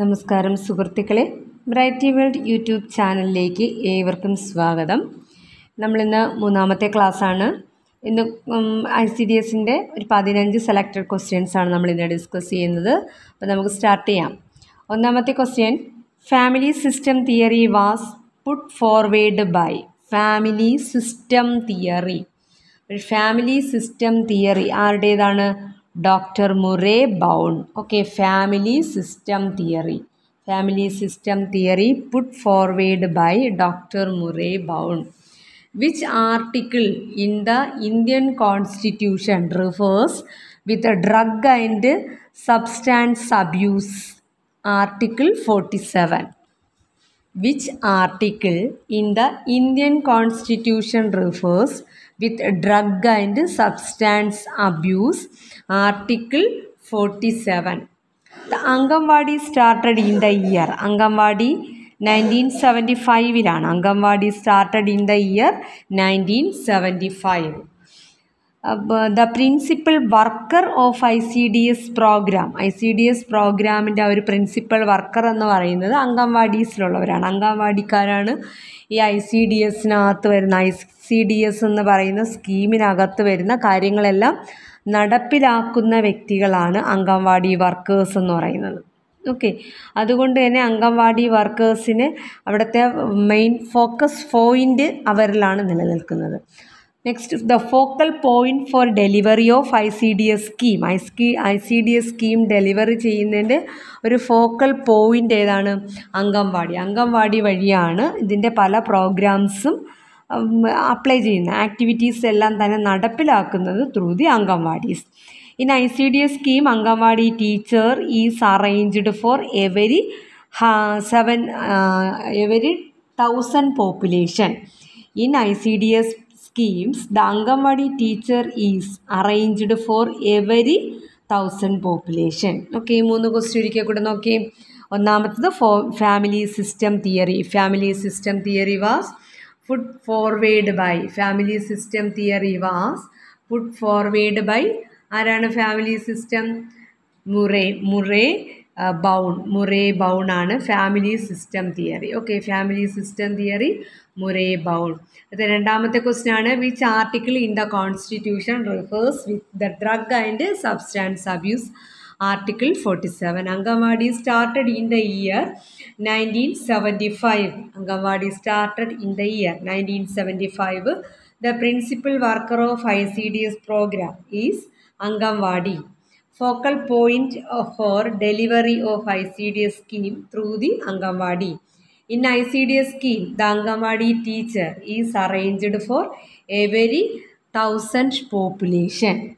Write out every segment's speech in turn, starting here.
നമസ്കാരം സുഹൃത്തുക്കളെ Brighty world YouTube ചാനലിലേക്ക് ഏവർക്കും സ്വാഗതം നമ്മളിന്ന് മൂന്നാമത്തെ ക്ലാസ്സാണ് ഇന്ന് ഐ സി ഡി എസിൻ്റെ ഒരു പതിനഞ്ച് സെലക്റ്റഡ് ക്വസ്റ്റ്യൻസാണ് നമ്മളിന്ന് ഡിസ്കസ് ചെയ്യുന്നത് അപ്പോൾ നമുക്ക് സ്റ്റാർട്ട് ചെയ്യാം ഒന്നാമത്തെ question family system theory was put forward by family system theory family system theory ആരുടേതാണ് Dr. Murray Bound. Okay, family system theory. Family system theory put forward by Dr. Murray Bound. Which article in the Indian constitution refers with drug and substance abuse? Article 47. Which article in the Indian constitution refers with drug and substance abuse article forty seven the anganwadi started in the year anganwadi nineteen seventy ഫൈവിലാണ് anganwadi started in the year nineteen seventy five the principal worker of I C D S programme I C D S പ്രോഗ്രാമിൻ്റെ ആ ഒരു principal worker എന്ന് പറയുന്നത് അംഗൻവാടീസിലുള്ളവരാണ് അംഗൻവാടിക്കാരാണ് ഈ I C D എസിനകത്ത് വരുന്ന ഐ സി ഡി എസ് എന്ന് പറയുന്ന സ്കീമിനകത്ത് വരുന്ന കാര്യങ്ങളെല്ലാം നടപ്പിലാക്കുന്ന വ്യക്തികളാണ് അംഗൻവാടി വർക്കേഴ്സ് എന്ന് പറയുന്നത് ഓക്കെ അതുകൊണ്ട് തന്നെ അംഗൻവാടി വർക്കേഴ്സിന് അവിടുത്തെ മെയിൻ ഫോക്കസ് പോയിൻ്റ് അവരിലാണ് നിലനിൽക്കുന്നത് next the focal point for delivery of I C D S scheme I ski I C D S scheme delivery ചെയ്യുന്നതിൻ്റെ ഒരു ഫോക്കൽ പോയിൻ്റ് ഏതാണ് അംഗൻവാടി അംഗൻവാടി വഴിയാണ് ഇതിൻ്റെ പല പ്രോഗ്രാംസും അപ്ലൈ ചെയ്യുന്ന ആക്ടിവിറ്റീസ് എല്ലാം തന്നെ നടപ്പിലാക്കുന്നത് through the anganwadis in I C D S scheme anganwadi teacher is arranged for every seven every thousand population in I C D S schemes the anganwadi teacher is arranged for every thousand population okay ഈ മൂന്ന് question ഒരിക്കൽ കൂടെ നോക്കി ഒന്നാമത്തത് ഫോ family system theory family system theory was put forward by family system theory was put forward by ആരാണ് family system Murray Murray Bowen Murray Bowen ആണ് family system theory okay family system theory Murray Bowen രണ്ടാമത്തെ question ആണ് which article in the constitution refers with the drug and substance abuse article forty seven anganwadi started in the year nineteen seventy five anganwadi started in the year nineteen seventy five the principal worker of I C D S programme is anganwadi focal point for delivery of ICDS scheme through the Angamwadi. In ICDS scheme, the Angamwadi teacher is arranged for every thousand population.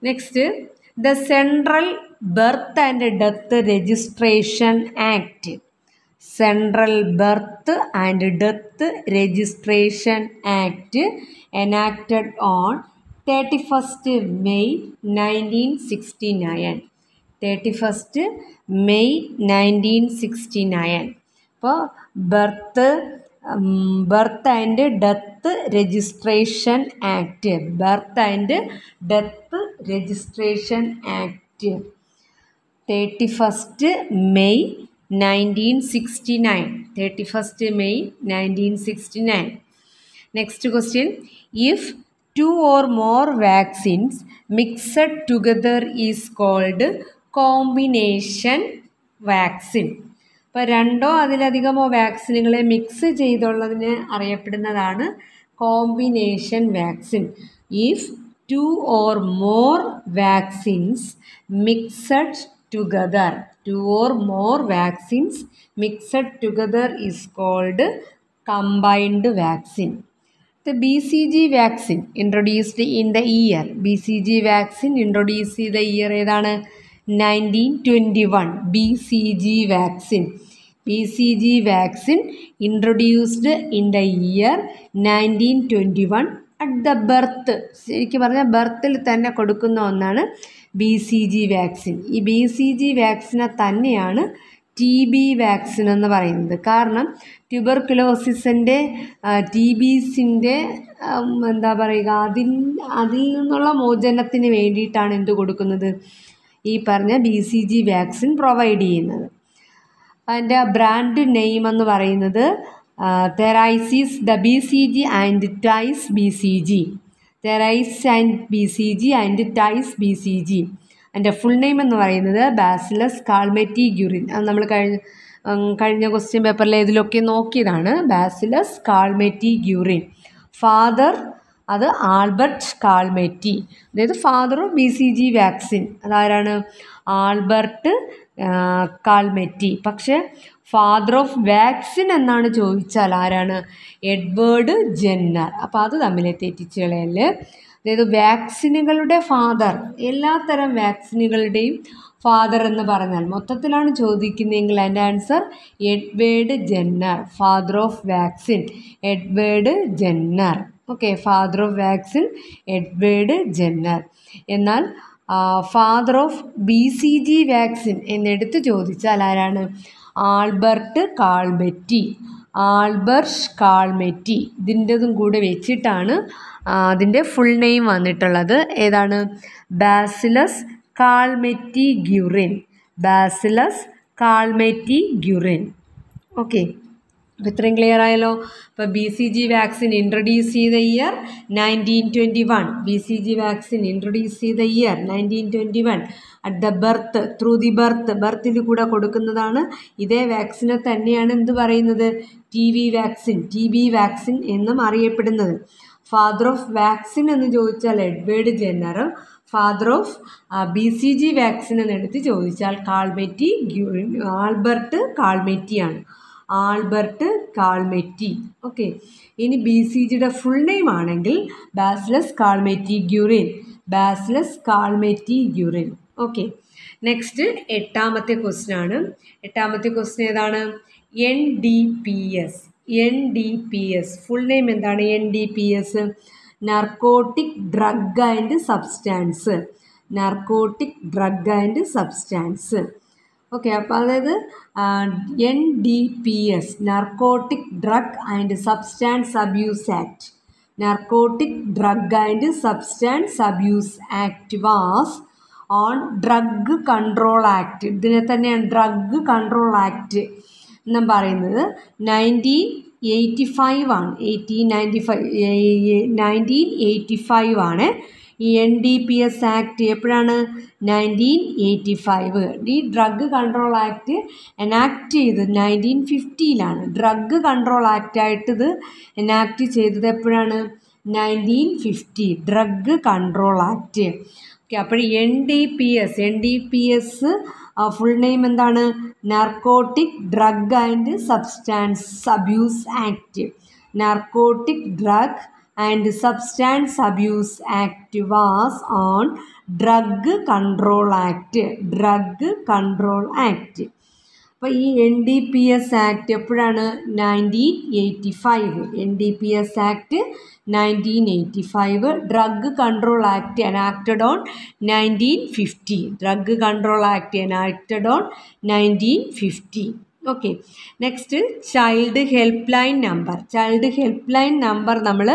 Next, the Central Birth and Death Registration Act. Central Birth and Death Registration Act enacted on 31st May 1969. 31st May 1969. Birth, birth and Death Registration Act. Birth and Death Registration Act. 31st May 1969. 31st May 1969. Next question. If two or more vaccines mixed together is called combination vaccine ഇപ്പോൾ രണ്ടോ അതിലധികമോ വാക്സിനുകളെ mix ചെയ്തുള്ളതിന് അറിയപ്പെടുന്നതാണ് combination vaccine if two or more vaccines mixed together two or more vaccines mixed together is called combined vaccine the B C G vaccine introduced in the year B C G vaccine introduce ചെയ്ത year ഏതാണ് nineteen twenty one B C G vaccine B C G vaccine introduced in the year nineteen twenty one at the birth ശരിക്കും പറഞ്ഞാൽ ബർത്തിൽ തന്നെ കൊടുക്കുന്ന ഒന്നാണ് B C G vaccine ഈ B C G വാക്സിനെ തന്നെയാണ് ടി ബി വാക്സിൻ എന്ന് പറയുന്നത് കാരണം ട്യൂബർക്കുലോസിസിൻ്റെ ടി ബീസിൻ്റെ എന്താ പറയുക അതിൽ അതിൽ നിന്നുള്ള മോചനത്തിന് വേണ്ടിയിട്ടാണ് എന്ത് കൊടുക്കുന്നത് ഈ പറഞ്ഞ B C G vaccine provide ചെയ്യുന്നത് അതിൻ്റെ ബ്രാൻഡ് നെയിം എന്ന് പറയുന്നത് തെറൈസിസ് the B C G and ties B C G തെറൈസ് and B C G and ties B C G എൻ്റെ ഫുൾ നെയിം എന്ന് പറയുന്നത് ബാസിലസ് കാൾമെറ്റി ഗ്യൂറിൻ അത് നമ്മൾ കഴിഞ്ഞ കഴിഞ്ഞ ക്വസ്റ്റ്യൻ പേപ്പറിൽ ഇതിലൊക്കെ നോക്കിയതാണ് ബാസിലസ് കാൾമെറ്റി ഗ്യൂറിൻ ഫാദർ അത് ആൽബർട്ട് കാൾമെറ്റി അതായത് father of B C G vaccine അതാരാണ് ആൽബർട്ട് കാൾമെറ്റി പക്ഷേ ഫാദർ ഓഫ് വാക്സിൻ എന്നാണ് ചോദിച്ചാൽ ആരാണ് എഡ്വേർഡ് ജെന്നർ അപ്പോൾ അത് തമ്മിലെ തെറ്റിച്ചുകളയല് അതായത് വാക്സിനുകളുടെ ഫാദർ എല്ലാത്തരം വാക്സിനുകളുടെയും ഫാദർ എന്ന് പറഞ്ഞാൽ മൊത്തത്തിലാണ് ചോദിക്കുന്നതെങ്കിൽ അതിൻ്റെ answer Edward Jenner father of vaccine Edward Jenner okay father of vaccine Edward Jenner എന്നാൽ father of B C G vaccine എന്നെടുത്ത് ചോദിച്ചാൽ ആരാണ് ആൽബർട്ട് കാൾബെറ്റി ആൽബർഷ് കാൾമെറ്റി ഇതിൻ്റെതും കൂടെ വെച്ചിട്ടാണ് അതിൻ്റെ ഫുൾ നെയിം വന്നിട്ടുള്ളത് ഏതാണ് bacillus Calmette Guerin bacillus Calmette Guerin okay അപ്പോൾ ഇത്രയും ക്ലിയർ ആയല്ലോ ഇപ്പോൾ B C G vaccine introduce ചെയ്ത year nineteen twenty one B C G vaccine introduce ചെയ്ത year nineteen twenty one at the birth through the birth ബർത്തിൽ കൂടെ കൊടുക്കുന്നതാണ് ഇതേ വാക്സിനെ തന്നെയാണ് എന്ത് പറയുന്നത് T V vaccine T B vaccine എന്നും അറിയപ്പെടുന്നത് ഫാദർ ഓഫ് വാക്സിൻ എന്ന് ചോദിച്ചാൽ Edward ജെന്നറും father of B C G vaccine എന്നെടുത്ത് ചോദിച്ചാൽ കാൾമെറ്റി ആൽബർട്ട് കാൾമെറ്റിയാണ് ആൽബർട്ട് കാൾമെറ്റി ഓക്കെ ഇനി ബി സി ജിയുടെ ഫുൾ നെയിം ആണെങ്കിൽ bacillus Calmette Guerin bacillus Calmette Guerin okay next എട്ടാമത്തെ ക്വസ്റ്റ്യൻ ആണ് എട്ടാമത്തെ ക്വസ്റ്റ്യൻ ഏതാണ് N D P S N D P S full name എന്താണ് N D P S narcotic drug and substance narcotic drug and substance okay അപ്പോൾ അതായത് N D P S narcotic drug and substance abuse act narcotic drug and substance abuse act was on drug control act ഇതിനെ തന്നെയാണ് drug control act എന്നും പറയുന്നത് nineteen eighty five ആണ് eighteen ninety five nineteen eighty five ആണ് ഈ N D P S act എപ്പോഴാണ് nineteen eighty five ഈ drug control act enact ചെയ്തത് നയൻറ്റീൻ ഫിഫ്റ്റിയിലാണ് ഡ്രഗ് കൺട്രോൾ ആക്റ്റ് ആയിട്ട് ഇത് എനാക്ട് ചെയ്തത് എപ്പോഴാണ് nineteen fifty drug control act okay അപ്പോൾ N D P S N D P S full name എന്താണ് narcotic drug and substance abuse act narcotic drug and substance abuse act was on drug control act drug control act അപ്പോൾ ഈ N D P S act എപ്പോഴാണ് nineteen eighty five N D P S act nineteen eighty five drug control act enacted on nineteen fifty drug control act enacted on nineteen fifty okay next child help line number child help line number നമ്മൾ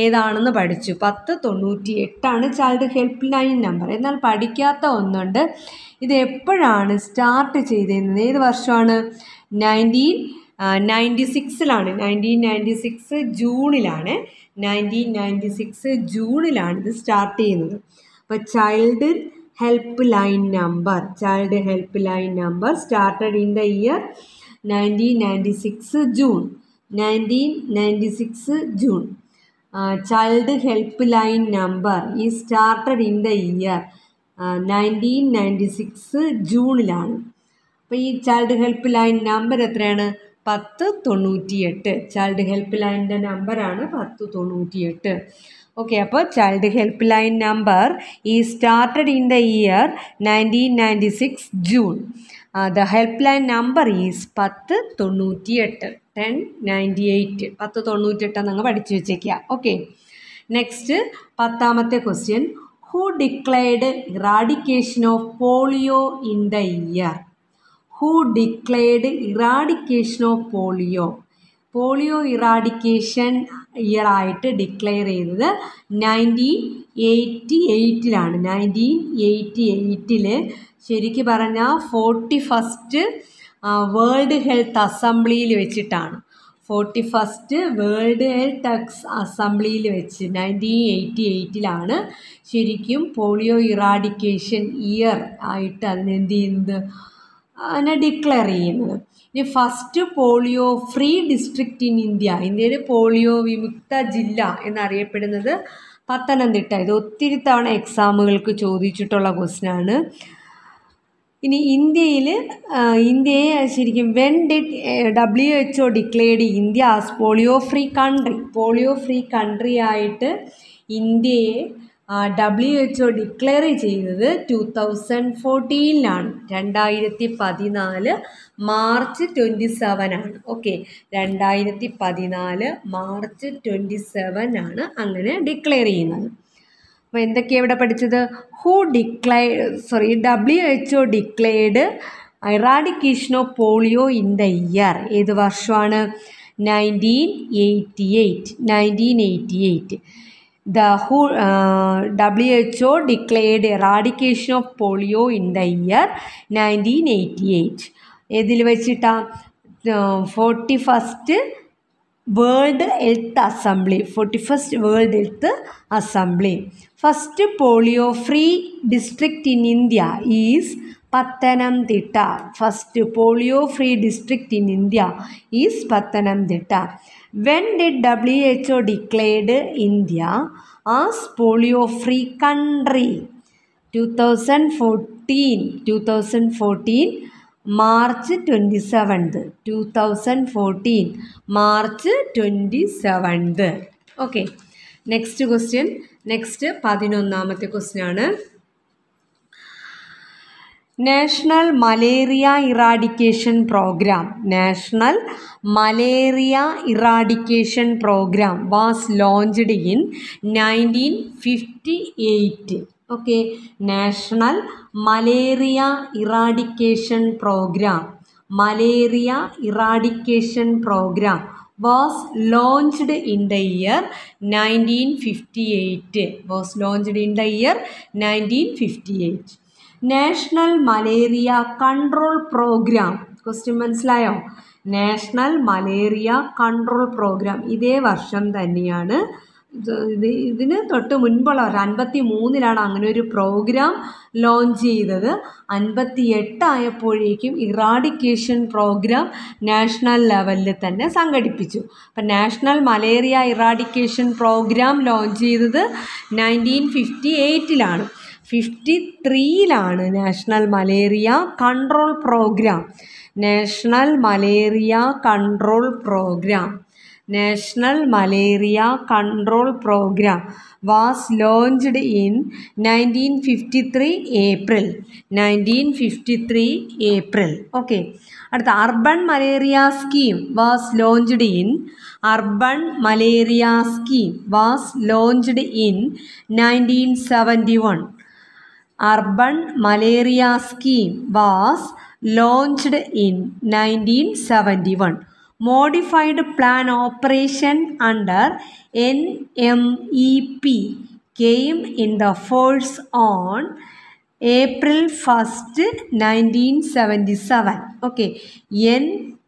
ഏതാണെന്ന് പഠിച്ചു പത്ത് തൊണ്ണൂറ്റി എട്ടാണ് child help line number എന്നാൽ പഠിക്കാത്ത ഒന്നുണ്ട് ഇത് എപ്പോഴാണ് സ്റ്റാർട്ട് ചെയ്തിരുന്നത് ഏത് വർഷമാണ് നയൻറ്റീൻ നയൻറ്റി സിക്സിലാണ് നയൻറ്റീൻ നയൻറ്റി സിക്സ് ജൂണിലാണ് നയൻറ്റീൻ നയൻറ്റി സിക്സ് ജൂണിലാണ് ഇത് സ്റ്റാർട്ട് ചെയ്യുന്നത് അപ്പോൾ child help line number child help line number started in the year nineteen ninety six June nineteen ninety six June child help line number ഈ started in the year nineteen ninety six ജൂണിലാണ് അപ്പോൾ ഈ child help line number എത്രയാണ് പത്ത് തൊണ്ണൂറ്റിയെട്ട് child help ലൈനിൻ്റെ നമ്പറാണ് പത്ത് തൊണ്ണൂറ്റിയെട്ട് ഓക്കെ അപ്പോൾ ചൈൽഡ് ഹെൽപ്പ് ലൈൻ നമ്പർ ഈ started in the year nineteen ninety six June the help line number is പത്ത് തൊണ്ണൂറ്റി എട്ട് ടെൻ നയൻറ്റി എയ്റ്റ് പത്ത് തൊണ്ണൂറ്റി എട്ട് നിങ്ങൾ പഠിച്ചു വെച്ചേക്കുക ഓക്കെ നെക്സ്റ്റ് പത്താമത്തെ question who declared eradication of polio in the year who declared eradication of polio polio eradication ഇയറായിട്ട് declare ചെയ്തത് നയൻറ്റീൻ എയ്റ്റി എയ്റ്റിലാണ് നയൻറ്റീൻ എയ്റ്റി എയ്റ്റിൽ ശരിക്ക് പറഞ്ഞാൽ ഫോർട്ടി ഫസ്റ്റ് വേൾഡ് ഹെൽത്ത് അസംബ്ലിയിൽ വെച്ചിട്ടാണ് forty first world health X അസംബ്ലിയിൽ വെച്ച് നയൻറ്റീൻ എയ്റ്റി എയ്റ്റിലാണ് ശരിക്കും പോളിയോ ഇറാഡിക്കേഷൻ ഇയർ ആയിട്ട് അതിനെന്ത് ചെയ്യുന്നത് അതിനെ ഡിക്ലെയർ ചെയ്യുന്നത് ഇനി first polio free district in India ഇന്ത്യയിലെ പോളിയോ വിമുക്ത ജില്ല എന്നറിയപ്പെടുന്നത് പത്തനംതിട്ട ഇത് ഒത്തിരി തവണ എക്സാമുകൾക്ക് ചോദിച്ചിട്ടുള്ള ക്വസ്റ്റ്യനാണ് ഇനി ഇന്ത്യയിൽ ഇന്ത്യയെ ശരിക്കും when did W H O declared India as polio free country polio free country ആയിട്ട് ഇന്ത്യയെ ഡബ്ല്യു എച്ച് ഒ ഡിക്ലെയർ ചെയ്തത് ടു തൗസൻഡ് ഫോർട്ടീനിലാണ് രണ്ടായിരത്തി പതിനാല് മാർച്ച് ട്വൻറ്റി സെവൻ ആണ് ഓക്കെ രണ്ടായിരത്തി പതിനാല് മാർച്ച് ട്വൻറ്റി സെവൻ ആണ് അങ്ങനെ ഡിക്ലെയർ ചെയ്യുന്നത് അപ്പോൾ എന്തൊക്കെയാണ് ഇവിടെ പഠിച്ചത് who declare sorry W H O declared eradication of polio in the year ഏത് വർഷമാണ് nineteen eighty eight nineteen eighty eight the who W H O declared eradication of polio in the year nineteen eighty eight ഏതിൽ വെച്ചിട്ടാണ് forty first world health assembly forty first world health assembly first polio free district in India is Pathanamthitta first polio free district in India is Pathanamthitta when did W H O declared India as polio free country two thousand fourteen two thousand fourteen March twenty seventh two thousand fourteen March twenty seventh okay next question next പതിനൊന്നാമത്തെ question national malaria eradication programme national malaria eradication programme was launched in nineteen fifty eight okay national malaria eradication programme malaria eradication programme was launched in the year nineteen fifty eight was launched in the year nineteen fifty eight national malaria control programme question മനസ്സിലായോ national malaria control programme ഇതേ വർഷം തന്നെയാണ് ഇത് ഇതിന് തൊട്ട് മുൻപുള്ള ഒരു അൻപത്തി മൂന്നിലാണ് അങ്ങനെ ഒരു പ്രോഗ്രാം ലോഞ്ച് ചെയ്തത് അൻപത്തി എട്ടായപ്പോഴേക്കും ഇറാഡിക്കേഷൻ പ്രോഗ്രാം നാഷണൽ ലെവലിൽ തന്നെ സംഘടിപ്പിച്ചു അപ്പം national malaria eradication programme launch ചെയ്തത് നയൻറ്റീൻ ഫിഫ്റ്റി എയ്റ്റിലാണ് fifty ത്രീയിലാണ് national malaria control programme national malaria control programme National Malaria Control Program was launched in 1953 April. Okay. And the Urban Malaria Scheme was launched in Urban Malaria Scheme was launched in 1971. Urban Malaria Scheme was launched in 1971 modified plan operation under NMEP came in the force on April 1st, 1977. Okay, NMEP,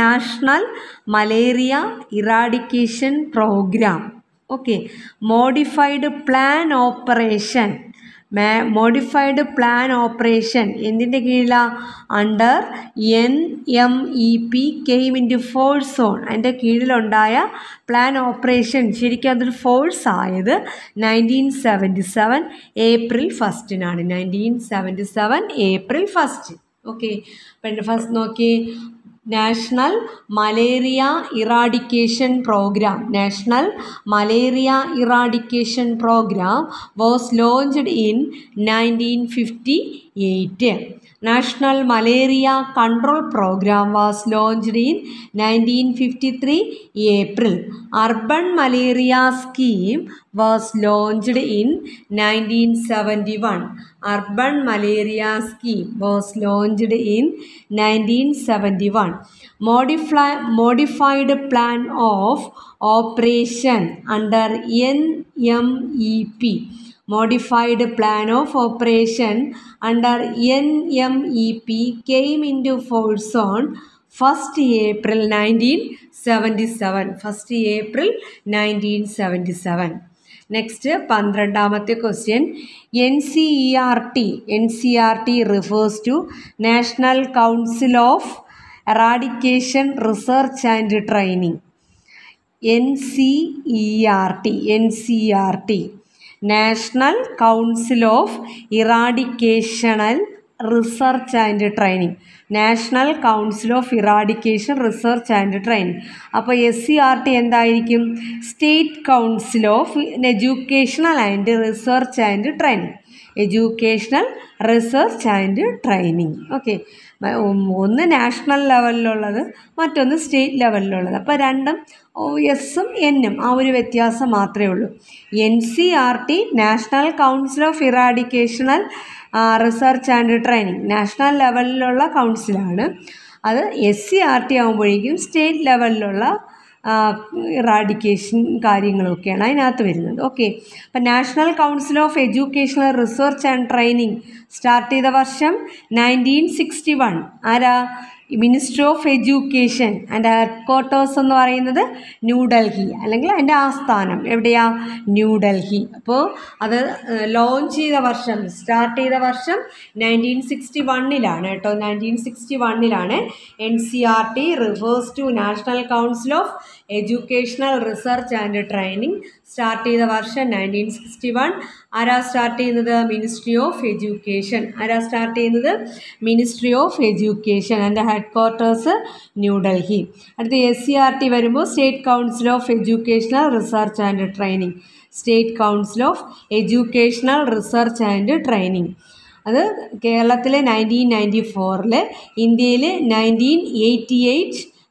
National Malaria Eradication Program. Okay, modified plan operation. മേ modified plan operation എന്തിൻ്റെ കീഴിലാണ് under N M E P came into force zone അതിൻ്റെ കീഴിലുണ്ടായ plan operation ശരിക്കും അതൊരു force ആയത് nineteen seventy seven April ഫസ്റ്റിനാണ് nineteen seventy seven April first okay അപ്പം എൻ്റെ ഫസ്റ്റ് നോക്കി National Malaria Eradication Program. National Malaria Eradication Program was launched in 1958. National Malaria Control Program was launched in 1953 April. Urban Malaria Scheme was launched in 1971 urban malaria scheme was launched in 1971. Modify, modified plan of operation under NMEP. Modified plan of operation under NMEP came into force on 1st April 1977. 1st April 1977. Next പന്ത്രണ്ടാമത്തെ question N C E R T N C R T refers to national council of eradication research and training N C E R T N C R T national council of eradicational research and training national council of eradication research and training അപ്പോൾ S C R T എന്തായിരിക്കും state council of educational and research and training educational research and training okay ഒന്ന് national ലെവലിലുള്ളത് മറ്റൊന്ന് state ലെവലിലുള്ളത് അപ്പോൾ രണ്ടും O എസും എന്നും ആ ഒരു വ്യത്യാസം മാത്രമേ ഉള്ളൂ N C R T national council of ഇറാഡിക്കേഷണൽ research and training national ലെവലിലുള്ള കൗൺസിലാണ് അത് എസ് സി ആർ ടി ആകുമ്പോഴേക്കും സ്റ്റേറ്റ് ലെവലിലുള്ള റാഡിക്കേഷൻ കാര്യങ്ങളൊക്കെയാണ് അതിനകത്ത് വരുന്നത് ഓക്കെ അപ്പം national council of educational research and training start ചെയ്ത വർഷം നയൻറ്റീൻ സിക്സ്റ്റി വൺ ആരാ minister of education and headquarters എന്ന് പറയുന്നത് ന്യൂഡൽഹി അല്ലെങ്കിൽ അതിൻ്റെ ആസ്ഥാനം എവിടെയാ ന്യൂഡൽഹി അപ്പോൾ അത് ലോഞ്ച് ചെയ്ത വർഷം സ്റ്റാർട്ട് ചെയ്ത വർഷം നയൻറ്റീൻ സിക്സ്റ്റി വണ്ണിലാണ് കേട്ടോ നയൻറ്റീൻ സിക്സ്റ്റി വണ്ണിലാണ് N C R T refers to national council of educational research and training start ചെയ്ത വർഷം നയൻറ്റീൻ സിക്സ്റ്റി വൺ ആരാ സ്റ്റാർട്ട് ചെയ്യുന്നത് മിനിസ്ട്രി ഓഫ് എഡ്യൂക്കേഷൻ ആരാ സ്റ്റാർട്ട് ചെയ്യുന്നത് മിനിസ്ട്രി ഓഫ് എഡ്യൂക്കേഷൻ എൻ്റെ ഹെഡ് ക്വാർട്ടേഴ്സ് ന്യൂഡൽഹി അടുത്ത എസ് സി ആർ ടി വരുമ്പോൾ state council of educational research and training state council of educational research and training അത് കേരളത്തിലെ nineteen ninety ഫോറിൽ ഇന്ത്യയിൽ nineteen eighty eight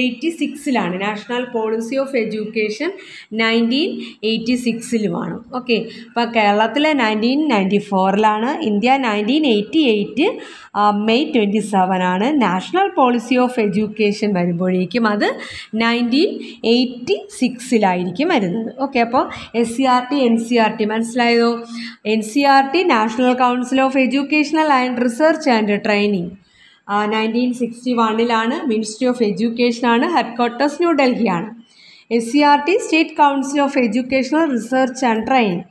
eighty സിക്സിലാണ് national policy of education nineteen eighty സിക്സിലുമാണ് okay അപ്പോൾ കേരളത്തിലെ nineteen ninety ഫോറിലാണ് India nineteen eighty eight May twenty സെവനാണ് national policy of education വരുമ്പോഴേക്കും അത് nineteen eighty സിക്സിലായിരിക്കും വരുന്നത് ഓക്കെ അപ്പോൾ S C R T N C R T മനസ്സിലായതോ N C R T national council of educational and research and training nineteen sixty വണ്ണിലാണ് ministry of എഡ്യൂക്കേഷനാണ് headquarters ന്യൂഡൽഹിയാണ് S C R T state council of educational research and training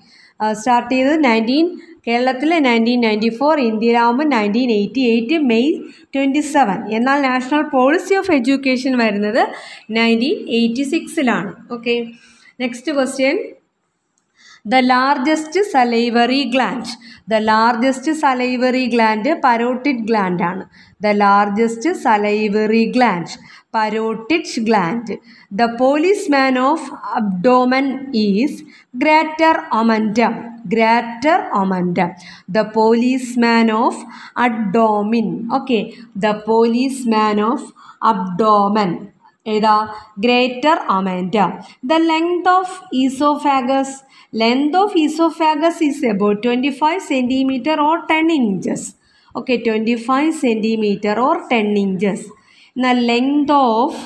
start ചെയ്തത് nineteen കേരളത്തിൽ nineteen ninety four ഇന്ത്യയിലാവുമ്പോൾ nineteen eighty eight May twenty seven എന്നാൽ national policy of education വരുന്നത് nineteen eighty സിക്സിലാണ് okay next question the largest salivary gland the largest salivary gland parotid gland ആണ് the largest salivary gland parotid gland the policeman of abdomen is greater omentum greater omentum the policeman of abdomen okay the policeman of abdomen ഏതാ greater omentum the length of oesophagus length of oesophagus is about twenty five centimetre or ten inches okay twenty five centimetre or ten inches എന്നാൽ length of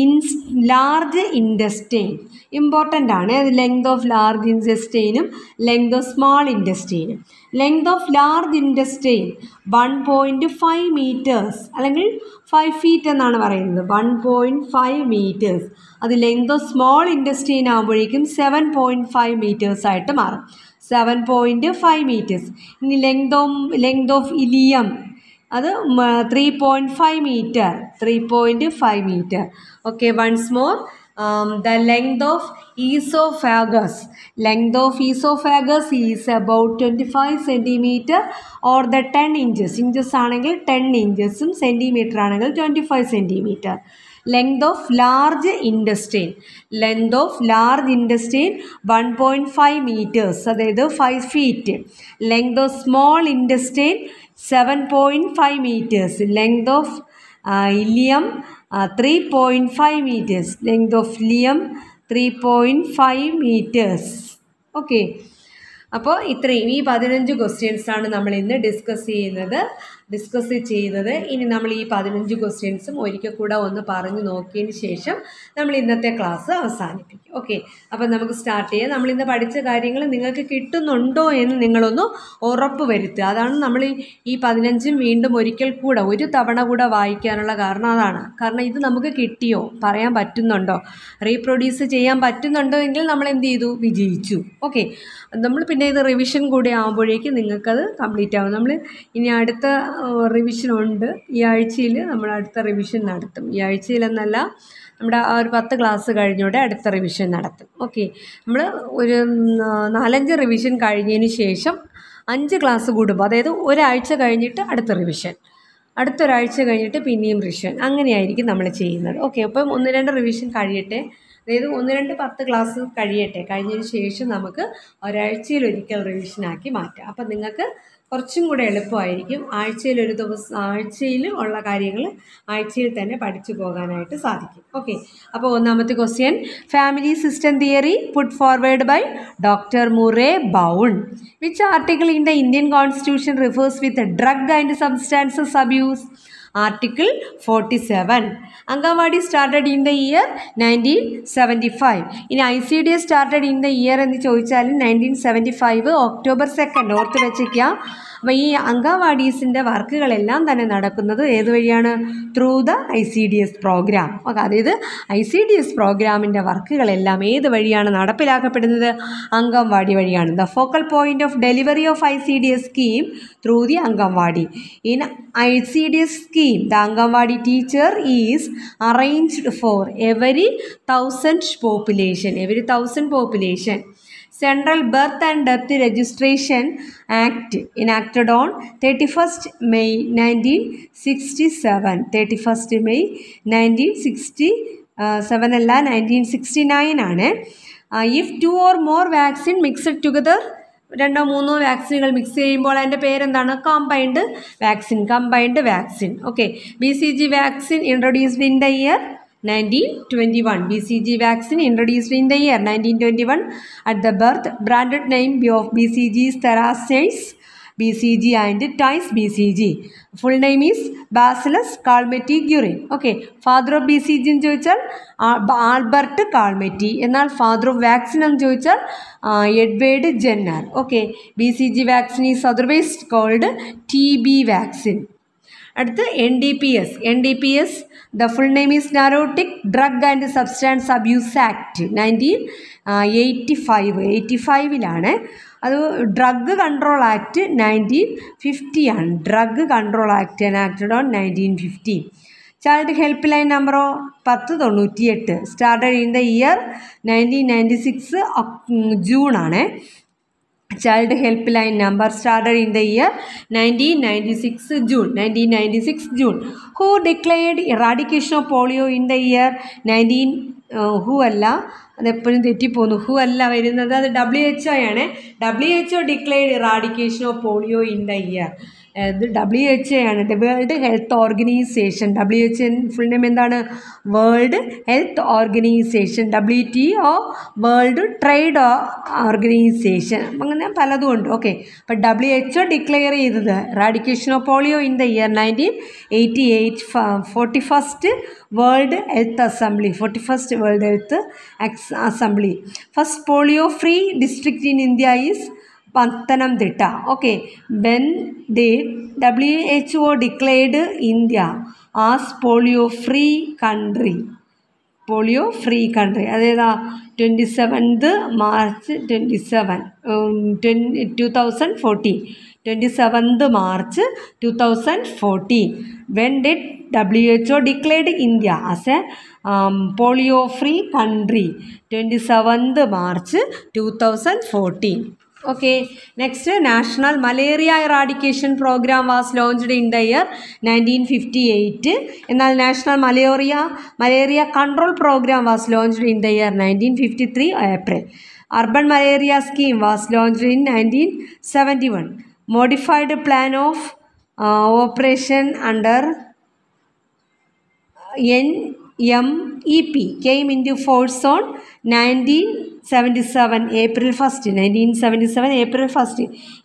ins large intestine important ആണ് length of large ഇൻഡസ്റ്റൈനും length of small ഇൻഡസ്റ്റൈനും length of large intestine one point five metres അല്ലെങ്കിൽ five feet എന്നാണ് പറയുന്നത് one point five metres അത് length of small intestine ആകുമ്പോഴേക്കും seven point five metres ആയിട്ട് മാറും seven point five metres ഇനി length of length of ileum അത് three point five metre three point five metre okay once more the length of oesophagus length of oesophagus is about twenty five centimetre or the ten inches inches ആണെങ്കിൽ ten ഇഞ്ചസും centimetre ആണെങ്കിൽ twenty five centimetre length of large intestine length of large intestine one point five metres അതായത് five feet length of small intestine seven point five metres length of ileum three point five metres length of ileum three point five metres okay അപ്പോൾ ഇത്രയും ഈ പതിനഞ്ച് ക്വസ്റ്റ്യൻസാണ് നമ്മൾ ഇന്ന് discuss ചെയ്യുന്നത് discuss ചെയ്യുന്നത് ഇനി നമ്മൾ ഈ പതിനഞ്ച് ക്വസ്റ്റ്യൻസും ഒരിക്കൽ കൂടെ ഒന്ന് പറഞ്ഞു നോക്കിയതിന് ശേഷം നമ്മൾ ഇന്നത്തെ ക്ലാസ് അവസാനിപ്പിക്കും ഓക്കെ അപ്പം നമുക്ക് സ്റ്റാർട്ട് ചെയ്യാം നമ്മൾ ഇന്ന് പഠിച്ച കാര്യങ്ങൾ നിങ്ങൾക്ക് കിട്ടുന്നുണ്ടോ എന്ന് നിങ്ങളൊന്ന് ഉറപ്പ് വരുത്തുക അതാണ് നമ്മൾ ഈ പതിനഞ്ചും വീണ്ടും ഒരിക്കൽ കൂടെ ഒരു തവണ കൂടെ വായിക്കാനുള്ള കാരണം അതാണ് കാരണം ഇത് നമുക്ക് കിട്ടിയോ പറയാൻ പറ്റുന്നുണ്ടോ റീപ്രൊഡ്യൂസ് ചെയ്യാൻ പറ്റുന്നുണ്ടോ എങ്കിൽ നമ്മൾ എന്ത് ചെയ്തു വിജയിച്ചു ഓക്കെ നമ്മൾ പിന്നെ ഇത് റിവിഷൻ കൂടെ ആകുമ്പോഴേക്കും നിങ്ങൾക്കത് കംപ്ലീറ്റ് ആവും നമ്മൾ ഇനി അടുത്ത റിവിഷനുണ്ട് ഈ ആഴ്ചയിൽ നമ്മൾ അടുത്ത റിവിഷൻ നടത്തും ഈ ആഴ്ചയിലെന്നല്ല നമ്മുടെ ആ ഒരു പത്ത് ക്ലാസ് കഴിഞ്ഞോടെ അടുത്ത റിവിഷൻ നടത്തും ഓക്കെ നമ്മൾ ഒരു നാലഞ്ച് റിവിഷൻ കഴിഞ്ഞതിന് ശേഷം അഞ്ച് ക്ലാസ് കൂടുമ്പോൾ അതായത് ഒരാഴ്ച കഴിഞ്ഞിട്ട് അടുത്ത റിവിഷൻ അടുത്തൊരാഴ്ച കഴിഞ്ഞിട്ട് പിന്നെയും റിവിഷൻ അങ്ങനെയായിരിക്കും നമ്മൾ ചെയ്യുന്നത് ഓക്കെ അപ്പം ഒന്ന് രണ്ട് റിവിഷൻ കഴിയട്ടെ അതായത് ഒന്ന് രണ്ട് പത്ത് ക്ലാസ് കഴിയട്ടെ കഴിഞ്ഞതിന് ശേഷം നമുക്ക് ഒരാഴ്ചയിൽ ഒരിക്കൽ റിവിഷനാക്കി മാറ്റാം അപ്പം നിങ്ങൾക്ക് കുറച്ചും കൂടെ എളുപ്പമായിരിക്കും ആഴ്ചയിൽ ഒരു ദിവസം ആഴ്ചയിൽ ഉള്ള കാര്യങ്ങൾ ആഴ്ചയിൽ തന്നെ പഠിച്ചു പോകാനായിട്ട് സാധിക്കും ഓക്കെ അപ്പോൾ ഒന്നാമത്തെ question family system theory put forward by doctor Murray Bowen which article in the Indian constitution refers with drug and substances abuse article forty seven anganwadi started in the year nineteen seventy five ഇനി I C D S started in the year എന്ന് ചോദിച്ചാൽ nineteen seventy five October second ഓർത്ത് വെച്ചേക്കാം അപ്പം ഈ അംഗൻവാടീസിൻ്റെ വർക്കുകളെല്ലാം തന്നെ നടക്കുന്നത് ഏത് വഴിയാണ് through the I C D S program അതായത് ഐ സി ഡി എസ് പ്രോഗ്രാമിൻ്റെ വർക്കുകളെല്ലാം ഏത് വഴിയാണ് നടപ്പിലാക്കപ്പെടുന്നത് അംഗൻവാടി വഴിയാണ് the focal point of delivery of I C D S scheme through the anganwadi in I C D S scheme the anganwadi teacher is arranged for every thousand population every thousand population central birth and death registration act enacted on thirty first May nineteen sixty seven thirty first May nineteen sixty seven അല്ല nineteen sixty nine ആണ് if two or more vaccine mixed together രണ്ടോ മൂന്നോ വാക്സിനുകൾ mix ചെയ്യുമ്പോൾ അതിൻ്റെ പേരെന്താണ് combined vaccine combined vaccine okay B C G vaccine introduced in the year 1921. BCG vaccine introduced in the year 1921 at the birth. Branded name of BCG is Theraceus BCG and Tice BCG. Full name is Bacillus calmette-urine. Okay. Father of BCG എന്ന് ചോദിച്ചാൽ Albert Calmette എന്നാൽ father of vaccine എന്ന് ചോദിച്ചാൽ Edward Jenner okay B C G vaccine is otherwise called T B vaccine അടുത്ത് N D P S N D P S the full name is narcotic drug and substance abuse act nineteen eighty five eighty ഫൈവിലാണ് അത് drug control act nineteen ഫിഫ്റ്റിയാണ് drug control act and enacted on nineteen fifty child help line നമ്പറോ പത്ത് തൊണ്ണൂറ്റിയെട്ട് started in the year nineteen ninety six ജൂണാണ് child help line number started in the year nineteen ninety six June nineteen ninety six June who declared eradication of polio in the year nineteen who അല്ല അതെപ്പോഴും തെറ്റിപ്പോകുന്നു who അല്ല വരുന്നത് അത് W H O ആണ് W H O declared eradication of polio in the year ഇത് W H A ആണ് world health organization W H N full name എന്താണ് world health organisation W T O world trade organisation അങ്ങനെ പലതും ഉണ്ട് okay അപ്പം W H O declare ചെയ്തത് eradication of polio in the year nineteen eighty eight forty first world health assembly forty first world health assembly first polio free district in India is Pathanamthitta. Okay, when the WHO declared India as polio-free country, that is the 27th March 2014. 27th March 2014, when did WHO declared India as a um, polio-free country? 27th March 2014. Okay, next National Malaria Eradication Program was launched in the year 1958. And the National Malaria Control Program was launched in the year 1953 April. Urban Malaria Scheme was launched in 1971. Modified plan of uh, operation under NMEP came into force on nineteen seventy seven April first nineteen seventy seven April first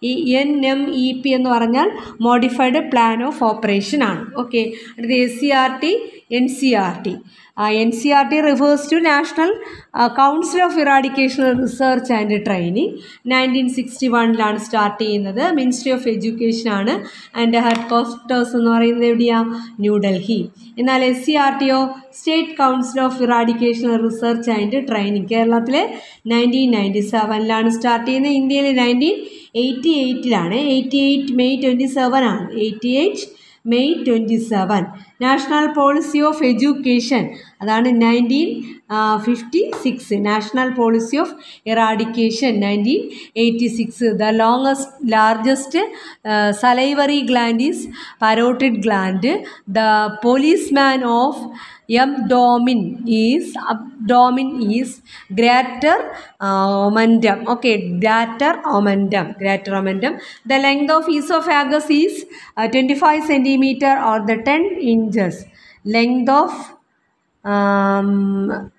ഈ N M E P എന്ന് പറഞ്ഞാൽ modified plan of operation ആണ് okay അടുത്ത S C R T N C R T N C R T refers to national council of educational research and training nineteen sixty വണ്ണിലാണ് start ചെയ്യുന്നത് ministry of education ആണ് and headquarters എന്ന് പറയുന്നത് എവിടെയാണ് ന്യൂഡൽഹി എന്നാൽ S C R T oh state council of educational research and training നയനിൽ കേരളത്തിൽ nineteen ninety സെവനിലാണ് start ചെയ്യുന്നത് ഇന്ത്യയിൽ nineteen eighty എയ്റ്റിലാണ് eighty eight May twenty seven ആണ് eighty eight May twenty seven national policy of education അതാണ് nineteen 56 national policy of eradication 1986 the longest largest salivary gland is parotid gland the policeman of abdomen is abdomen is greater omentum okay greater omentum greater omentum the length of esophagus is 25 centimeter or the 10 inches length of um,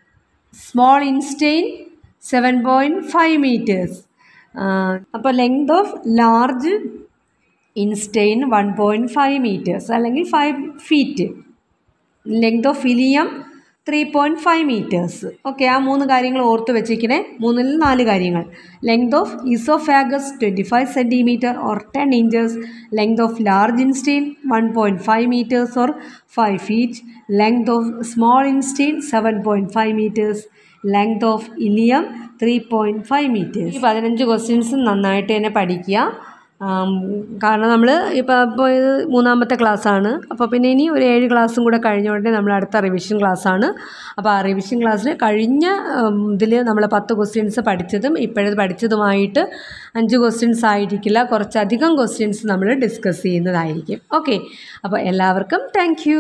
small intestine seven point five metres അപ്പോൾ length of large intestine one point five metres അല്ലെങ്കിൽ five feet length of ileum three point five metres okay ആ മൂന്ന് കാര്യങ്ങൾ ഓർത്ത് വെച്ചിരിക്കണേ മൂന്നിൽ നാല് കാര്യങ്ങൾ length of oesophagus twenty five centimetre or ten inches length of large intestine one point five metres or five feet length of small intestine seven point five metres length of ileum three point five metres ഈ പതിനഞ്ച് questions നന്നായിട്ട് തന്നെ പഠിക്കുക കാരണം നമ്മൾ ഇപ്പോൾ ഇപ്പോൾ ഇത് മൂന്നാമത്തെ ക്ലാസ്സാണ് അപ്പോൾ പിന്നെ ഇനി ഒരു ഏഴ് ക്ലാസ്സും കൂടെ കഴിഞ്ഞ ഉടനെ നമ്മൾ അടുത്ത റിവിഷൻ ക്ലാസ്സാണ് അപ്പോൾ ആ റിവിഷൻ ക്ലാസ്സിൽ കഴിഞ്ഞ ഇതിൽ നമ്മൾ പത്ത് ക്വസ്റ്റ്യൻസ് പഠിച്ചതും ഇപ്പോഴത് പഠിച്ചതുമായിട്ട് അഞ്ച് ക്വസ്റ്റ്യൻസ് ആയിരിക്കില്ല കുറച്ചധികം ക്വസ്റ്റ്യൻസ് നമ്മൾ ഡിസ്കസ് ചെയ്യുന്നതായിരിക്കും ഓക്കെ അപ്പോൾ എല്ലാവർക്കും താങ്ക്